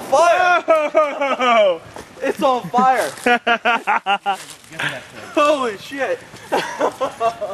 fire! Whoa. It's on fire! Holy shit!